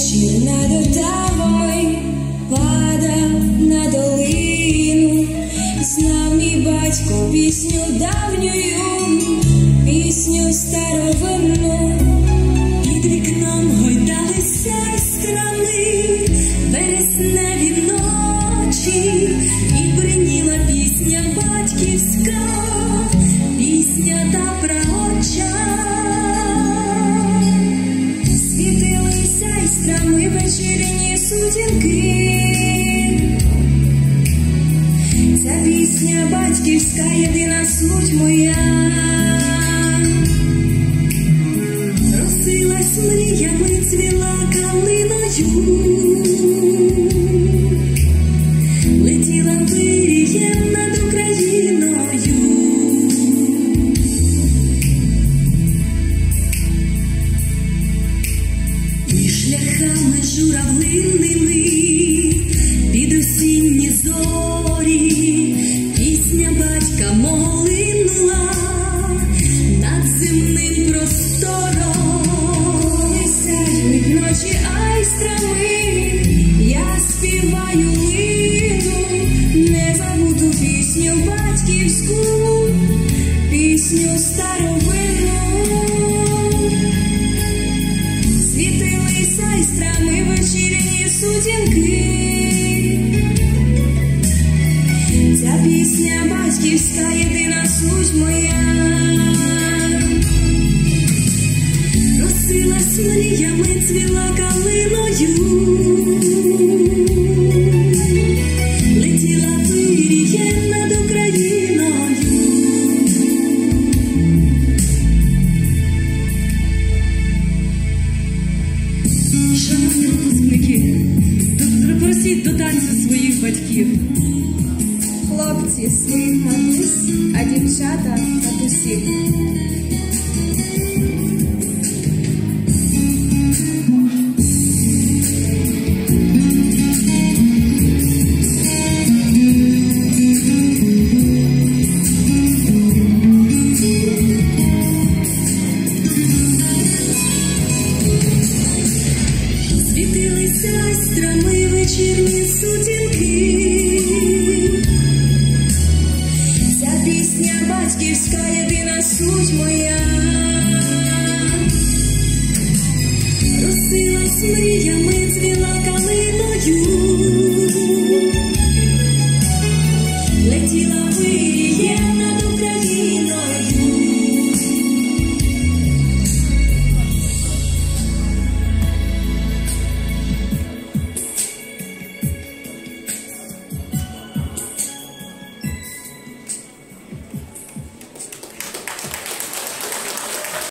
над отавою падав на долину, знав мій батько пісню давнюю, пісню старовинну. Під вікном гойдалися страни, вересневі ночі, і бриніла пісня батьківська, батьківська, єдина суть моя. Росилась мріями, цвіла калиною, летіла пирієм над Україною. І шляхами журавлинними сяють ночі айстрами, я співаю лину, не забуду пісню батьківську, пісню старовину. Світилися айстрами вечірні сутінки. Ця пісня батьківська, єдина суть моя. Росилась мріями, цвіла калиною, летіла пирієм над Україною. Шановні випускники, то просіть до танцю своїх батьків. Хлопці своїх а дівчата татусів. Світилися страми вечірні сутінки. Ця пісня батьківська, єдина суть моя. Росилась мріями, цвіла калиною, летіла